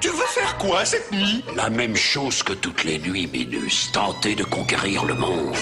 Tu veux faire quoi cette nuit? La même chose que toutes les nuits, Minus, tenter de conquérir le monde.